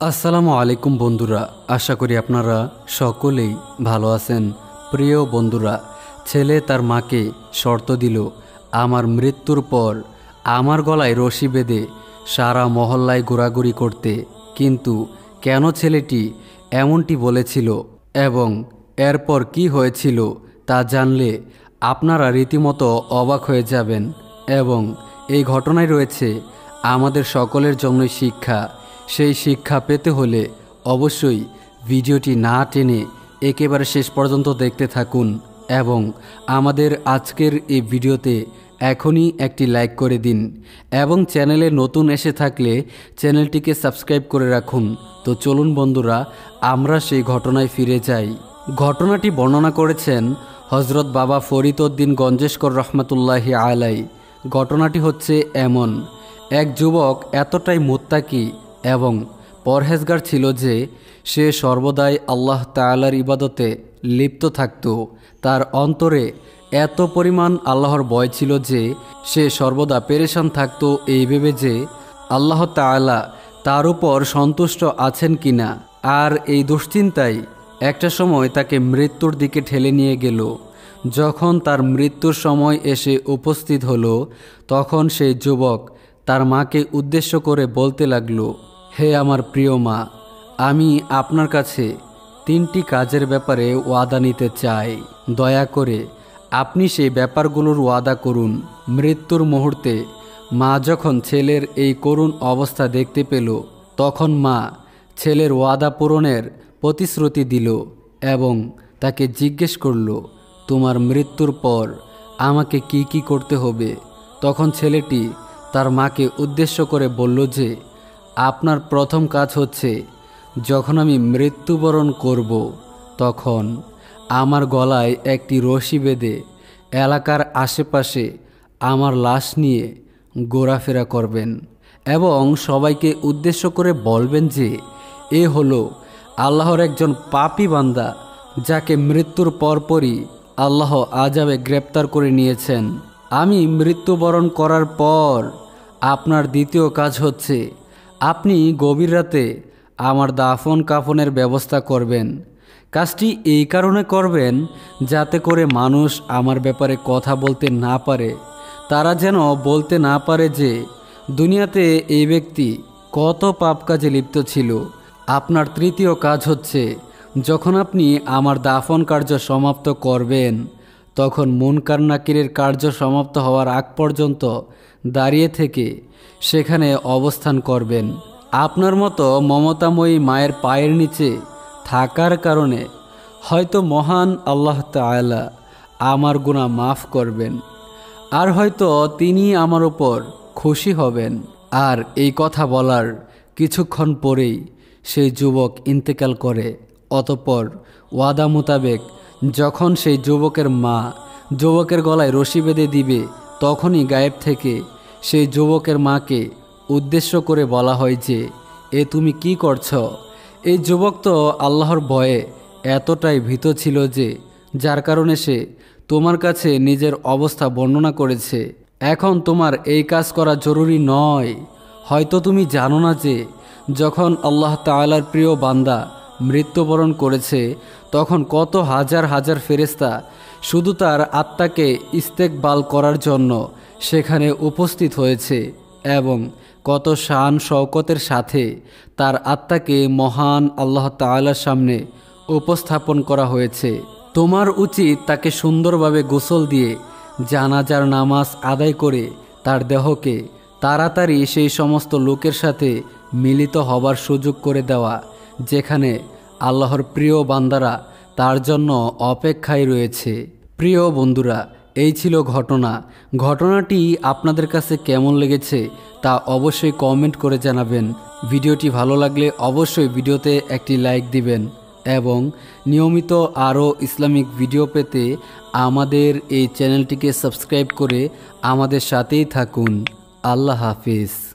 আসসালামু আলাইকুম বন্ধুরা, আশা করি আপনারা সকলেই ভালো আছেন। প্রিয় বন্ধুরা, ছেলে তার মাকে শর্ত দিল, আমার মৃত্যুর পর আমার গলায় রশি বেঁধে সারা মহল্লায় ঘোরাঘুরি করতে। কিন্তু কেন ছেলেটি এমনটি বলেছিল এবং এরপর কি হয়েছিল তা জানলে আপনারা রীতিমতো অবাক হয়ে যাবেন। এবং এই ঘটনায় রয়েছে আমাদের সকলের জন্যই শিক্ষা। সেই শিক্ষা পেতে হলে অবশ্যই ভিডিওটি না টেনে একেবারে শেষ পর্যন্ত দেখতে থাকুন এবং আমাদের আজকের এই ভিডিওতে এখনই একটি লাইক করে দিন এবং চ্যানেলে নতুন এসে থাকলে চ্যানেলটিকে সাবস্ক্রাইব করে রাখুন। তো চলুন বন্ধুরা, আমরা সেই ঘটনায় ফিরে যাই। ঘটনাটি বর্ণনা করেছেন হজরত বাবা ফরিদউদ্দিন গঞ্জেশকর রহমতুল্লাহি আলাই ঘটনাটি হচ্ছে এমন, এক যুবক এতটাই মোত্তাকি এবং পরহেজগার ছিল যে সে সর্বদাই আল্লাহ তালার ইবাদতে লিপ্ত থাকত। তার অন্তরে এত পরিমাণ আল্লাহর ভয় ছিল যে সে সর্বদা পেরেশান থাকত এই ভেবে যে আল্লাহ তাআলা তার উপর সন্তুষ্ট আছেন কিনা। আর এই দুশ্চিন্তায় একটা সময় তাকে মৃত্যুর দিকে ঠেলে নিয়ে গেল। যখন তার মৃত্যুর সময় এসে উপস্থিত হলো, তখন সেই যুবক তার মাকে উদ্দেশ্য করে বলতে লাগল হে আমার প্রিয় মা, আমি আপনার কাছে তিনটি কাজের ব্যাপারে ওয়াদা নিতে চাই। দয়া করে আপনি সেই ব্যাপারগুলোর ওয়াদা করুন। মৃত্যুর মুহূর্তে মা যখন ছেলের এই করুণ অবস্থা দেখতে পেল, তখন মা ছেলের ওয়াদা পূরণের প্রতিশ্রুতি দিল এবং তাকে জিজ্ঞেস করল, তোমার মৃত্যুর পর আমাকে কি কি করতে হবে? তখন ছেলেটি তার মাকে উদ্দেশ্য করে বলল যে আপনার প্রথম কাজ হচ্ছে, যখন আমি মৃত্যুবরণ করব, তখন আমার গলায় একটি রশি বেঁধে এলাকার আশেপাশে আমার লাশ নিয়ে ঘোরাফেরা করবেন এবং সবাইকে উদ্দেশ্য করে বলবেন যে, এ হলো আল্লাহর একজন পাপি বান্দা যাকে মৃত্যুর পরপরই আল্লাহ আজাবে গ্রেপ্তার করে নিয়েছেন। আমি মৃত্যুবরণ করার পর আপনার দ্বিতীয় কাজ হচ্ছে আপনি গভীর রাতে আমার দাফন কাফনের ব্যবস্থা করবেন। কাজটি এই কারণে করবেন যাতে করে মানুষ আমার ব্যাপারে কথা বলতে না পারে। তারা যেন বলতে না পারে যে, দুনিয়াতে এই ব্যক্তি কত পাপ কাজে লিপ্ত ছিল। আপনার তৃতীয় কাজ হচ্ছে, যখন আপনি আমার দাফন কার্য সমাপ্ত করবেন, তখন মুনকার নাকিরের কার্য সমাপ্ত হওয়ার আগ পর্যন্ত দাঁড়িয়ে থেকে সেখানে অবস্থান করবেন। আপনার মতো মমতাময়ী মায়ের পায়ের নিচে থাকার কারণে হয়তো মহান আল্লাহ তালা আমার গুণা মাফ করবেন, আর হয়তো তিনি আমার উপর খুশি হবেন। আর এই কথা বলার কিছুক্ষণ পরেই সেই যুবক ইন্তেকাল করে, অতপর ওয়াদা মোতাবেক যখন সেই যুবকের মা যুবকের গলায় রশি বেঁধে দিবে, তখনই গায়েব থেকে সেই যুবকের মাকে উদ্দেশ্য করে বলা হয় যে, এ তুমি কি করছ? এই যুবক তো আল্লাহর ভয়ে এতটাই ভীত ছিল যে, যার কারণে সে তোমার কাছে নিজের অবস্থা বর্ণনা করেছে। এখন তোমার এই কাজ করা জরুরি নয়। হয়তো তুমি জানো না যে, যখন আল্লাহ তালার প্রিয় বান্দা মৃত্যুবরণ করেছে, তখন কত হাজার হাজার ফেরেস্তা শুধু তার আত্মাকে ইস্তেকবাল করার জন্য সেখানে উপস্থিত হয়েছে এবং কত শান শওকতের সাথে তার আত্মাকে মহান আল্লাহ তালার সামনে উপস্থাপন করা হয়েছে। তোমার উচিত তাকে সুন্দরভাবে গোসল দিয়ে জানাজার নামাজ আদায় করে তার দেহকে তাড়াতাড়ি সেই সমস্ত লোকের সাথে মিলিত হবার সুযোগ করে দেওয়া যেখানে আল্লাহর প্রিয় বান্দারা তার জন্য অপেক্ষায় রয়েছে। প্রিয় বন্ধুরা, এই ছিল ঘটনা। ঘটনাটি আপনাদের কাছে কেমন লেগেছে তা অবশ্যই কমেন্ট করে জানাবেন। ভিডিওটি ভালো লাগলে অবশ্যই ভিডিওতে একটি লাইক দিবেন এবং নিয়মিত আরও ইসলামিক ভিডিও পেতে আমাদের এই চ্যানেলটিকে সাবস্ক্রাইব করে আমাদের সাথেই থাকুন। আল্লাহ হাফিজ।